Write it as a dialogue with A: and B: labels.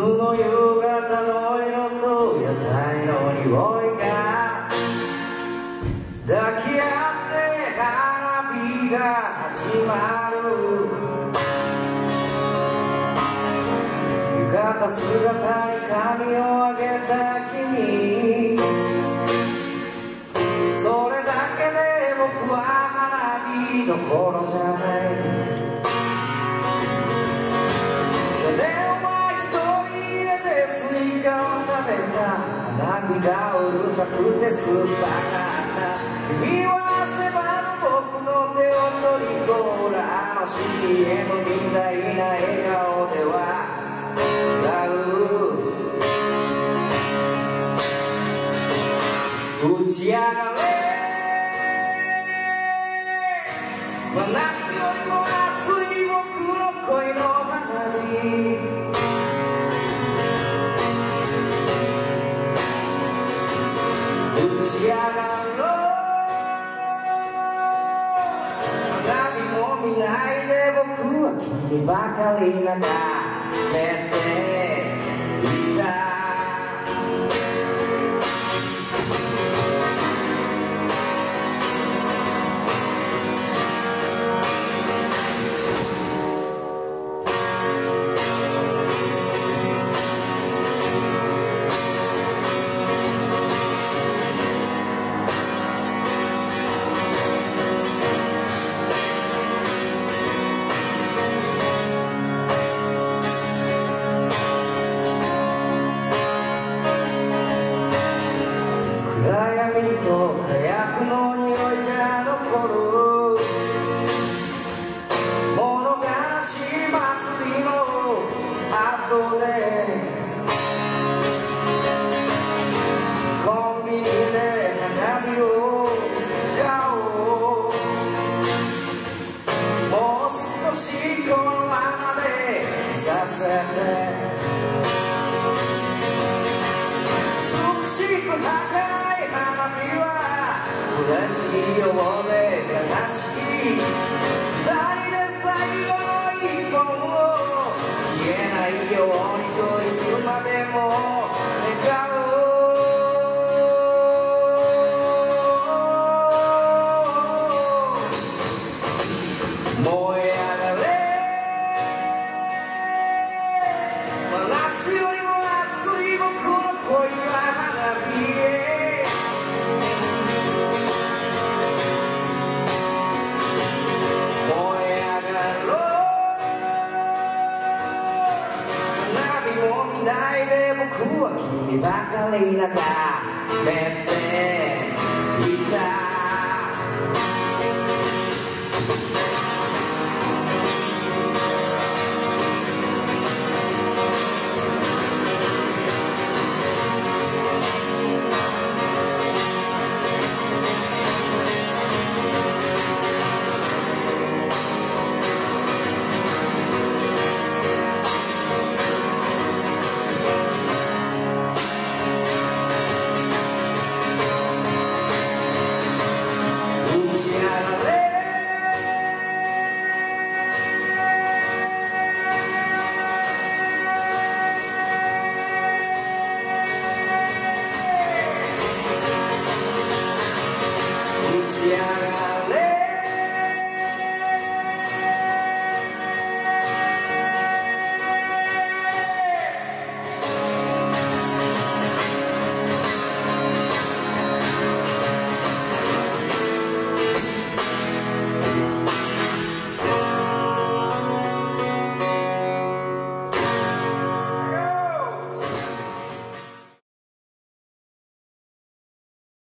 A: の夕方の色と屋台の匂いが抱き合って花火が始まる。浴衣姿に髪を上げた君。それだけで僕は花火どころじゃない。くて酸っぱかった君は汗ば僕の手を取りコーラあの CM みたいな笑顔では。笑う打ち上がれ。真夏よりも熱い僕の恋の花火。見ないで僕は君ばかりなんだ。と火薬のは嬉しいようで悲しい二人で最後の一本を言えないようにといつまでも願う燃えないで僕は君ばかり眺めて打ち上が